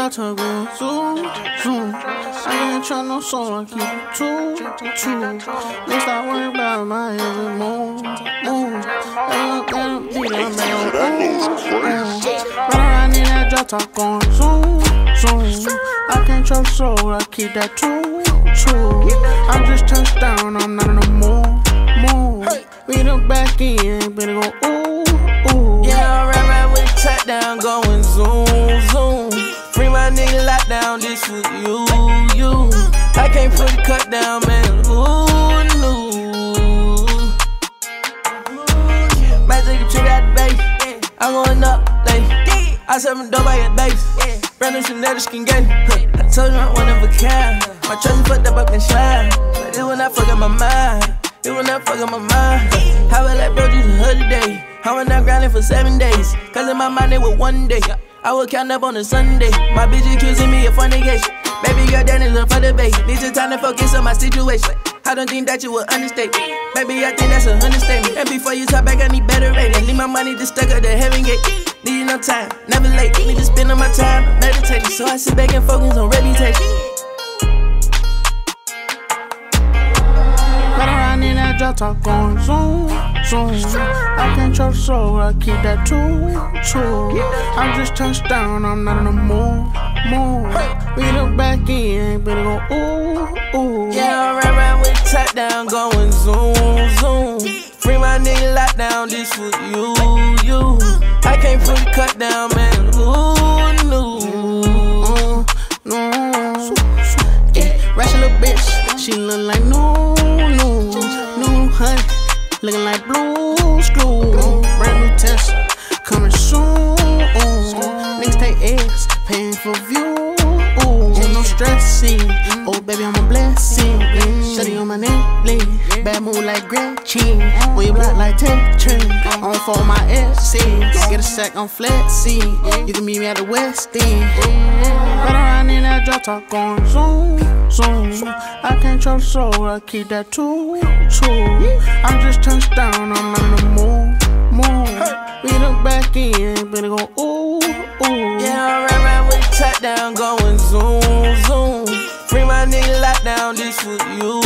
drop top going zoom, zoom. I ain't trying no song, I keep two, two. Don't stop worrying about my every move, move. Ain't gonna be that man, Run around that drop top going zoom, zoom. I can't trust soul, I keep that two, two. I'm just touched down, I'm not in the mood, lockdown, this for you, you. I can't put the cut down, man. Who knew? Might take a trip out the base. I'm going up, like. I said I'm dope by your base. Brand new Chanel skin game. I told you I'm one of a kind. My trust fucked up up and slide. But it will not fuck up my mind. It will not fuck up my mind. How about that bro just a holiday? I went down grinding for seven days. Cause in my mind it was one day. I will count up on a Sunday. My bitch accusing me of fornication. Baby girl, that is up for the bait. Need some time to focus on my situation. I don't think that you will understand. Baby, I think that's a understatement. And before you talk back, I need better rating. Leave my money to stuck at the heaven gate. Need no time, never late. Need to spend all my time meditating. So I sit back and focus on reputation. In that going zoom, zoom. I can't trust soul, I keep that two, two. I'm just touched down, I'm not in the mood, mood. We the back end, better go ooh, ooh. Yeah, right, right with top down, going zoom, zoom. Free my nigga lockdown, this for you, you. I can't put cut down, man. Looking like blue screw. Brand new test, coming soon. Niggas take eggs, paying for view. No stressing, oh baby I'm a blessing. Shutty on my neck. Bad mood like Gretchen. On your block like Tetris. On for my essays. Get a sack, I'm flexing. You can meet me at the West End. Around in that drop top going zoom. I can't trust soul, I keep that two, two. I'm just touched down, I'm in the mood, mood. We the back end, better go ooh, ooh. Yeah, I'm right, right with top down, going zoom, zoom. Free my nigga lockdown, this for you,